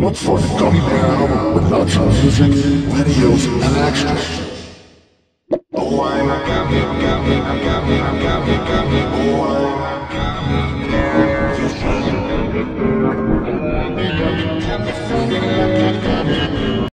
Look for the Gummy Bear with lots of music, videos, and extras. Oh, I'm a gummy, gummy, gummy, gummy, gummy, oh, I'm a gummy bear.